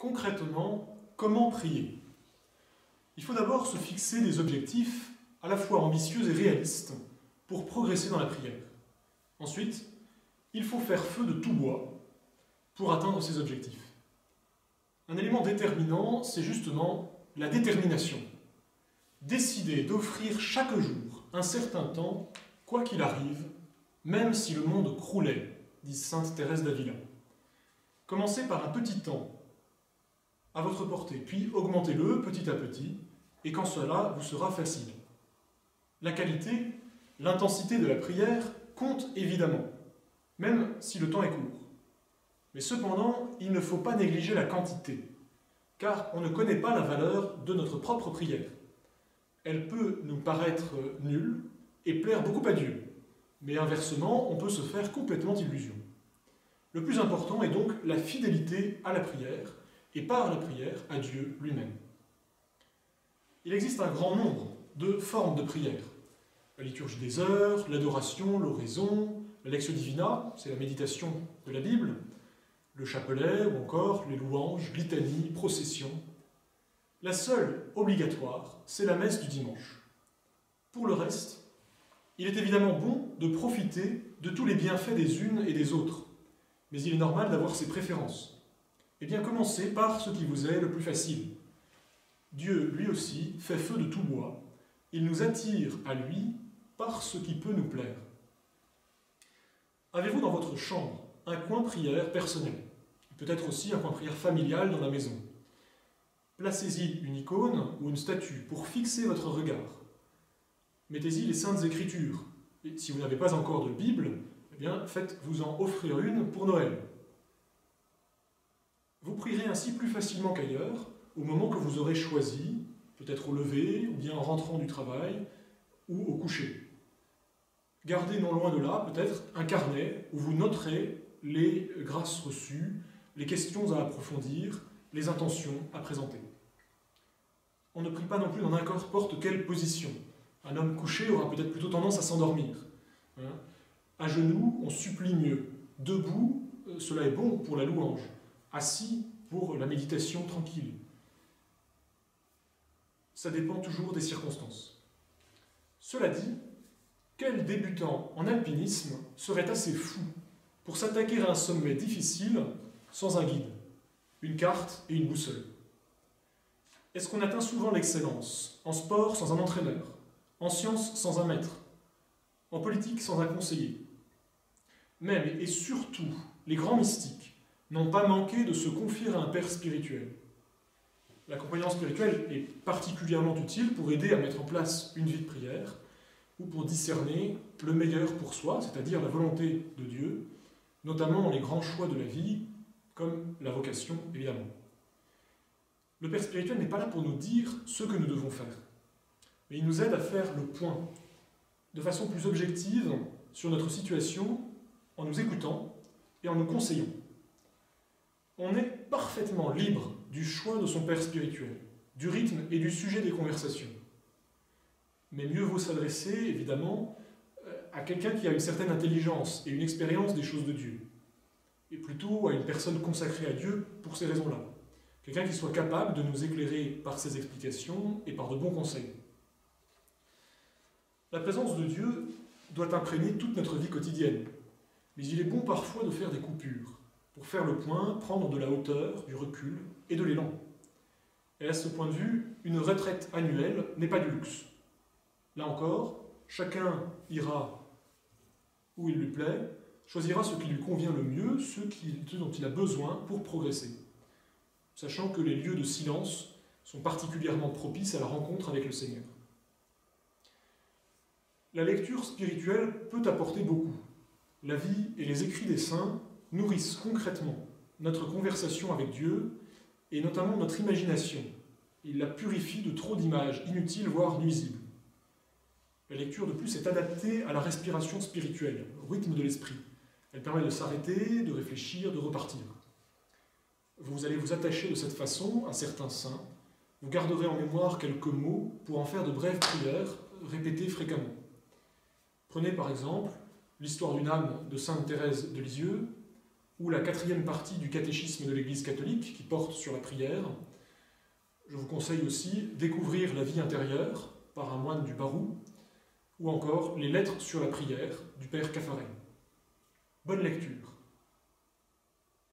Concrètement, comment prier? Il faut d'abord se fixer des objectifs à la fois ambitieux et réalistes pour progresser dans la prière. Ensuite, il faut faire feu de tout bois pour atteindre ces objectifs. Un élément déterminant, c'est justement la détermination. Décider d'offrir chaque jour un certain temps, quoi qu'il arrive, même si le monde croulait, dit sainte Thérèse d'Avila. Commencez par un petit temps à votre portée, puis augmentez-le petit à petit, et quand cela vous sera facile. La qualité, l'intensité de la prière compte évidemment, même si le temps est court. Mais cependant, il ne faut pas négliger la quantité, car on ne connaît pas la valeur de notre propre prière. Elle peut nous paraître nulle et plaire beaucoup à Dieu, mais inversement, on peut se faire complètement illusion. Le plus important est donc la fidélité à la prière, et par la prière à Dieu lui-même. Il existe un grand nombre de formes de prière. La liturgie des heures, l'adoration, l'oraison, lectio divina, c'est la méditation de la Bible, le chapelet ou encore les louanges, litanies, processions. La seule obligatoire, c'est la messe du dimanche. Pour le reste, il est évidemment bon de profiter de tous les bienfaits des unes et des autres, mais il est normal d'avoir ses préférences. Eh bien, commencez par ce qui vous est le plus facile. Dieu, lui aussi, fait feu de tout bois. Il nous attire à lui par ce qui peut nous plaire. Avez-vous dans votre chambre un coin prière personnel? Peut-être aussi un coin prière familial dans la maison. Placez-y une icône ou une statue pour fixer votre regard. Mettez-y les saintes écritures. Et si vous n'avez pas encore de Bible, eh bien, faites-vous en offrir une pour Noël. Vous prierez ainsi plus facilement qu'ailleurs, au moment que vous aurez choisi, peut-être au lever, ou bien en rentrant du travail, ou au coucher. Gardez non loin de là, peut-être, un carnet où vous noterez les grâces reçues, les questions à approfondir, les intentions à présenter. On ne prie pas non plus dans n'importe quelle position. Un homme couché aura peut-être plutôt tendance à s'endormir. Hein. à genoux, on supplie mieux. Debout, euh, cela est bon pour la louange assis pour la méditation tranquille. Ça dépend toujours des circonstances. Cela dit, quel débutant en alpinisme serait assez fou pour s'attaquer à un sommet difficile sans un guide, une carte et une boussole? Est-ce qu'on atteint souvent l'excellence en sport sans un entraîneur, en science sans un maître, en politique sans un conseiller? Même et surtout, les grands mystiques n'ont pas manqué de se confier à un père spirituel. L'accompagnement spirituel est particulièrement utile pour aider à mettre en place une vie de prière ou pour discerner le meilleur pour soi, c'est-à-dire la volonté de Dieu, notamment dans les grands choix de la vie, comme la vocation, évidemment. Le Père spirituel n'est pas là pour nous dire ce que nous devons faire, mais il nous aide à faire le point, de façon plus objective, sur notre situation, en nous écoutant et en nous conseillant on est parfaitement libre du choix de son père spirituel, du rythme et du sujet des conversations. Mais mieux vaut s'adresser, évidemment, euh, à quelqu'un qui a une certaine intelligence et une expérience des choses de Dieu, et plutôt à une personne consacrée à Dieu pour ces raisons-là. Quelqu'un qui soit capable de nous éclairer par ses explications et par de bons conseils. La présence de Dieu doit imprégner toute notre vie quotidienne, mais il est bon parfois de faire des coupures pour faire le point, prendre de la hauteur, du recul et de l'élan. Et à ce point de vue, une retraite annuelle n'est pas du luxe. Là encore, chacun ira où il lui plaît, choisira ce qui lui convient le mieux, ce, dont il a besoin pour progresser, sachant que les lieux de silence sont particulièrement propices à la rencontre avec le Seigneur. La lecture spirituelle peut apporter beaucoup. La vie et les écrits des saints nourrissent concrètement notre conversation avec Dieu et notamment notre imagination. Il la purifie de trop d'images inutiles, voire nuisibles. La lecture de plus est adaptée à la respiration spirituelle, au rythme de l'esprit. Elle permet de s'arrêter, de réfléchir, de repartir. Vous allez vous attacher de cette façon à certains saints. Vous garderez en mémoire quelques mots pour en faire de brèves prières répétées fréquemment. Prenez par exemple l'histoire d'une âme de Sainte Thérèse de Lisieux, ou la quatrième partie du catéchisme de l'Église catholique qui porte sur la prière. Je vous conseille aussi Découvrir la vie intérieure par un moine du Barou, ou encore Les lettres sur la prière du Père Caffarel. Bonne lecture